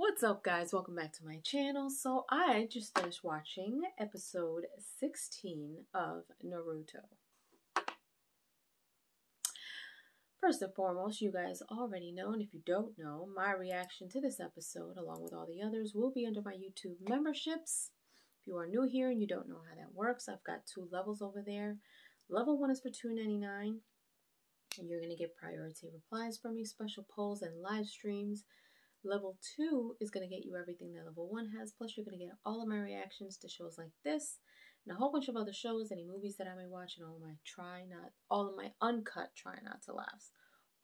What's up guys? Welcome back to my channel. So I just finished watching episode 16 of Naruto. First and foremost, you guys already know, and if you don't know, my reaction to this episode, along with all the others, will be under my YouTube memberships. If you are new here and you don't know how that works, I've got two levels over there. Level one is for $2.99, and you're going to get priority replies from me, special polls, and live streams. Level two is going to get you everything that level one has, plus you're going to get all of my reactions to shows like this and a whole bunch of other shows, any movies that I may watch, and all of my try not, all of my uncut try not to laughs.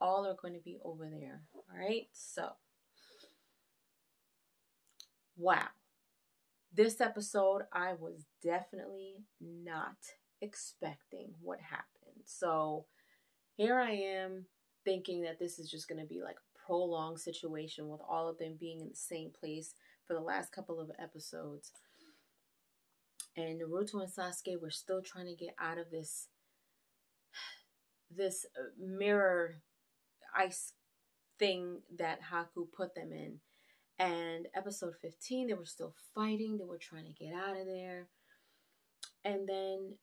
All are going to be over there. All right, so wow. This episode, I was definitely not expecting what happened. So here I am thinking that this is just going to be like prolonged situation with all of them being in the same place for the last couple of episodes. And Naruto and Sasuke were still trying to get out of this this uh, mirror ice thing that Haku put them in. And episode 15, they were still fighting. They were trying to get out of there. And then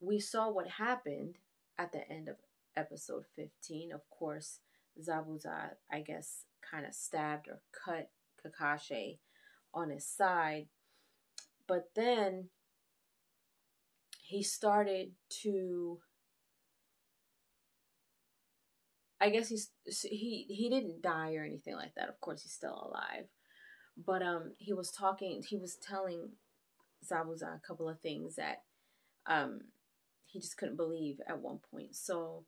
we saw what happened at the end of episode 15. Of course, Zabuza, I guess, kind of stabbed or cut Kakashi on his side. But then he started to I guess he's he he didn't die or anything like that. Of course, he's still alive. But um he was talking he was telling Zabuza a couple of things that um he just couldn't believe at one point. So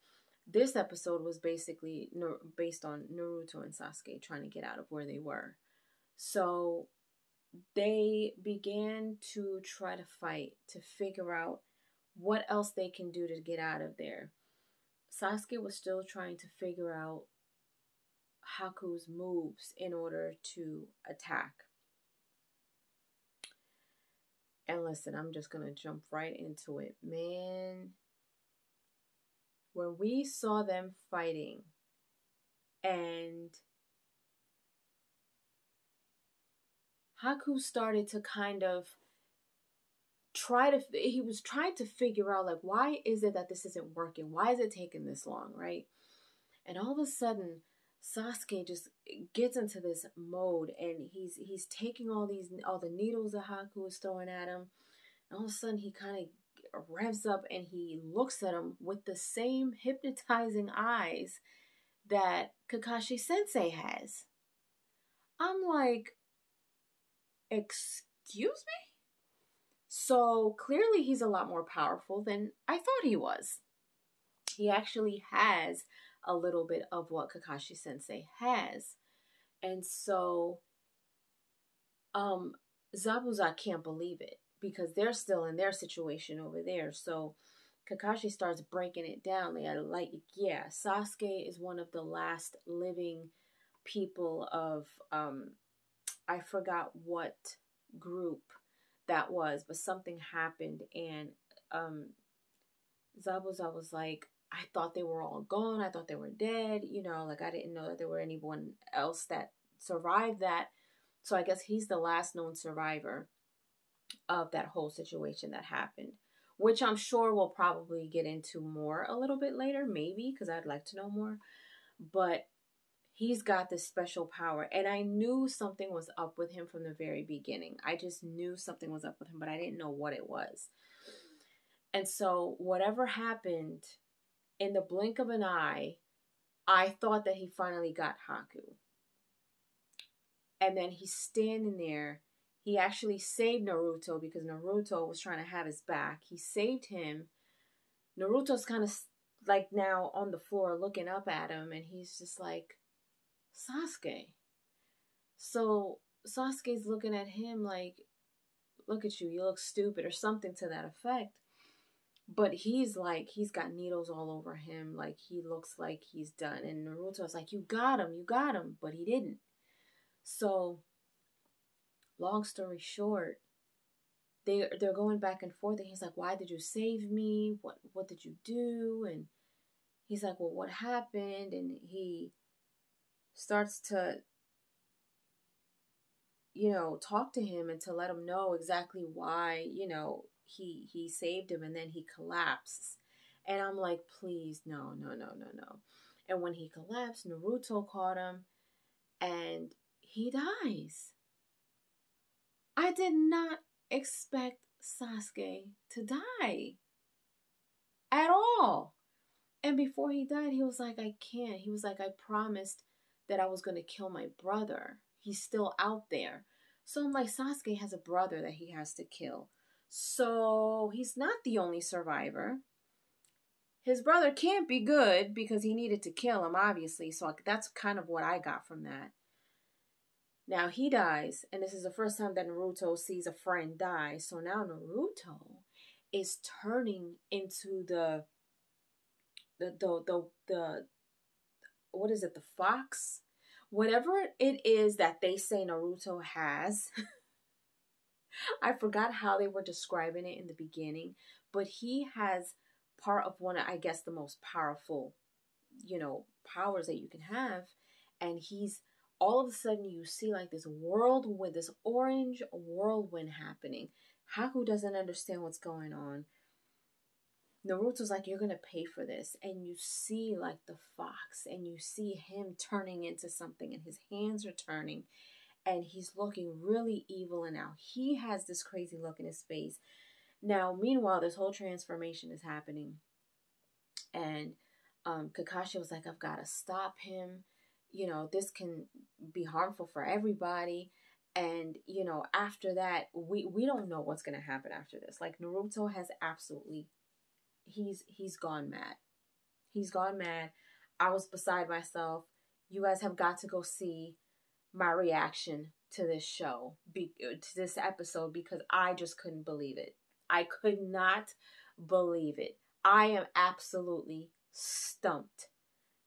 this episode was basically based on Naruto and Sasuke trying to get out of where they were. So they began to try to fight to figure out what else they can do to get out of there. Sasuke was still trying to figure out Haku's moves in order to attack. And listen, I'm just going to jump right into it. Man, when we saw them fighting and Haku started to kind of try to he was trying to figure out like why is it that this isn't working? Why is it taking this long right? And all of a sudden Sasuke just gets into this mode and he's he's taking all these all the needles that Haku is throwing at him. And all of a sudden he kind of revs up and he looks at him with the same hypnotizing eyes that Kakashi Sensei has. I'm like, excuse me? So clearly he's a lot more powerful than I thought he was. He actually has a little bit of what Kakashi Sensei has. And so um Zabuza can't believe it because they're still in their situation over there. So Kakashi starts breaking it down. Like, yeah, Sasuke is one of the last living people of um I forgot what group that was, but something happened and um Zabuza was like, I thought they were all gone. I thought they were dead. You know, like I didn't know that there were anyone else that survived that. So I guess he's the last known survivor of that whole situation that happened, which I'm sure we'll probably get into more a little bit later, maybe, because I'd like to know more. But he's got this special power. And I knew something was up with him from the very beginning. I just knew something was up with him, but I didn't know what it was. And so, whatever happened in the blink of an eye, I thought that he finally got Haku. And then he's standing there he actually saved Naruto because Naruto was trying to have his back. He saved him. Naruto's kind of like now on the floor looking up at him, and he's just like, Sasuke. So Sasuke's looking at him like, look at you, you look stupid, or something to that effect. But he's like, he's got needles all over him, like he looks like he's done. And Naruto's like, you got him, you got him, but he didn't. So long story short, they they're going back and forth and he's like, Why did you save me? What what did you do? And he's like, Well, what happened? And he starts to you know, talk to him and to let him know exactly why, you know, he he saved him and then he collapses. And I'm like, please, no, no, no, no, no. And when he collapsed, Naruto caught him and he dies. I did not expect Sasuke to die at all. And before he died, he was like, I can't. He was like, I promised that I was going to kill my brother. He's still out there. So I'm like, Sasuke has a brother that he has to kill. So he's not the only survivor. His brother can't be good because he needed to kill him, obviously. So that's kind of what I got from that. Now he dies, and this is the first time that Naruto sees a friend die. So now Naruto is turning into the the the the, the what is it, the fox? Whatever it is that they say Naruto has. I forgot how they were describing it in the beginning, but he has part of one of, I guess, the most powerful, you know, powers that you can have. And he's all of a sudden you see like this whirlwind, this orange whirlwind happening. Haku doesn't understand what's going on. Naruto's like, You're gonna pay for this. And you see like the fox, and you see him turning into something, and his hands are turning, and he's looking really evil. And now he has this crazy look in his face. Now, meanwhile, this whole transformation is happening, and um, Kakashi was like, I've got to stop him. You know, this can be harmful for everybody. And, you know, after that, we, we don't know what's going to happen after this. Like, Naruto has absolutely, he's, he's gone mad. He's gone mad. I was beside myself. You guys have got to go see my reaction to this show, be, to this episode, because I just couldn't believe it. I could not believe it. I am absolutely stumped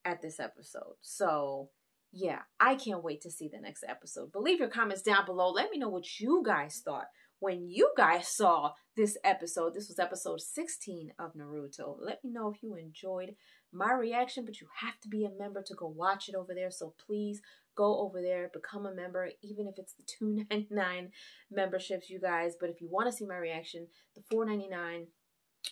at this episode. So, yeah, I can't wait to see the next episode. But leave your comments down below. Let me know what you guys thought when you guys saw this episode. This was episode 16 of Naruto. Let me know if you enjoyed my reaction, but you have to be a member to go watch it over there. So please go over there, become a member, even if it's the $2.99 memberships, you guys. But if you want to see my reaction, the $4.99,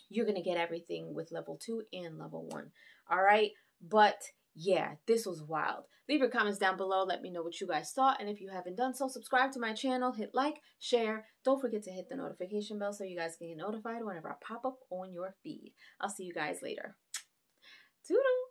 you're going to get everything with level 2 and level 1. All right? But yeah, this was wild. Leave your comments down below. Let me know what you guys thought. And if you haven't done so, subscribe to my channel, hit like, share. Don't forget to hit the notification bell so you guys can get notified whenever I pop up on your feed. I'll see you guys later. Toodle!